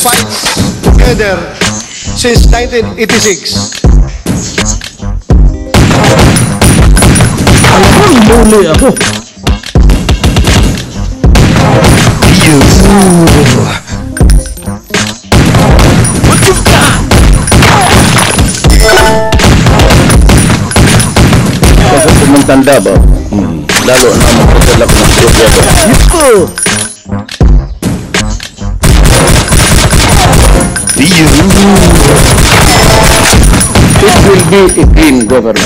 fights together since 1986. Huli ako. Kasi tumutanda ba? Hmm. Lalo na magpadala ko ng problema. Ito. be a green governor.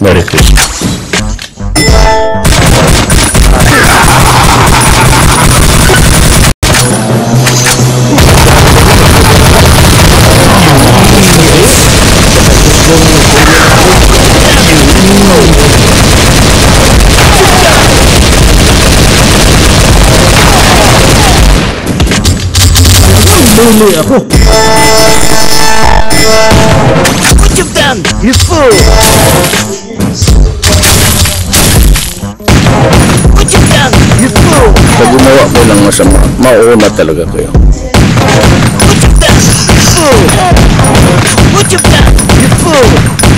Merry Christmas. Huli ako. What you've done, you fool! What you've done, you fool! Sa gumawa ko ng masama, mauuna talaga kayo. What you've done, you fool! What you've done, fool!